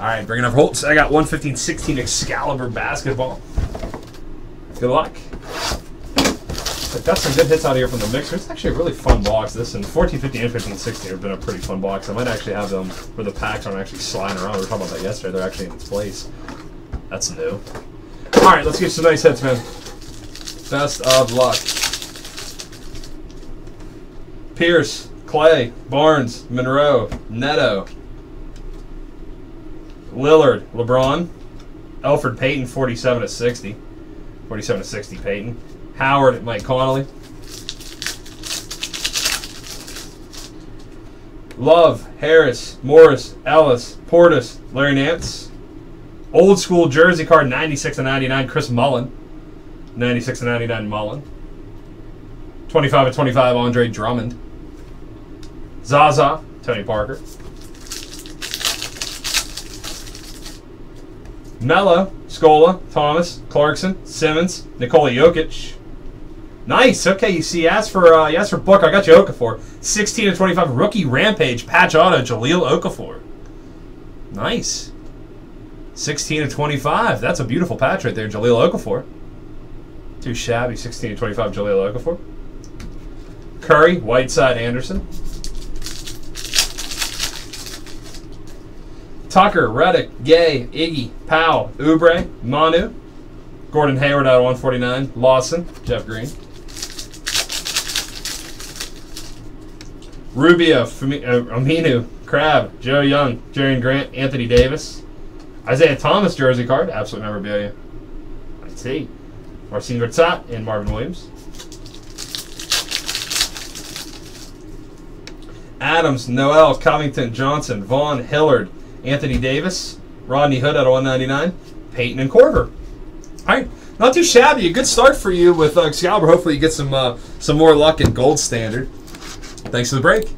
All right, bringing up Holtz. I got 115-16 Excalibur basketball. Good luck. I've got some good hits out here from the mixer. It's actually a really fun box. This and 1450 and 1560 have been a pretty fun box. I might actually have them where the packs aren't actually sliding around. We were talking about that yesterday. They're actually in place. That's new. All right, let's get some nice hits, man. Best of luck. Pierce, Clay, Barnes, Monroe, Neto, Lillard, LeBron, Elfrid Payton, 47 to 60. 47 to 60 Payton. Howard, Mike Conley. Love, Harris, Morris, Ellis, Portis, Larry Nance. Old school jersey card, 96 to 99, Chris Mullin. 96 to 99, Mullin. 25 to 25, Andre Drummond. Zaza, Tony Parker. Melo, Scola, Thomas, Clarkson, Simmons, Nikola Jokic. Nice. Okay, you see, as for uh, asked for book, I got you Okafor. 16 to 25, rookie Rampage, patch auto, Jahlil Okafor. Nice. 16 to 25. That's a beautiful patch right there, Jahlil Okafor. Too shabby. 16 to 25, Jahlil Okafor. Curry, Whiteside, Anderson. Tucker, Redick, Gay, Iggy, Powell, Oubre, Manu, Gordon Hayward out of 149, Lawson, Jeff Green. Rubio, Fami- uh, Aminu, Crabbe, Joe Young, Jerian Grant, Anthony Davis. Isaiah Thomas jersey card, absolute memorabilia. I see. Marcin Gortat and Marvin Williams. Adams, Noel, Covington, Johnson, Vaughn, Hilliard, Anthony Davis, Rodney Hood out of 199, Payton and Korver. All right, not too shabby. A good start for you with uh, Excalibur. Hopefully, you get some uh, some more luck in Gold Standard. Thanks for the break.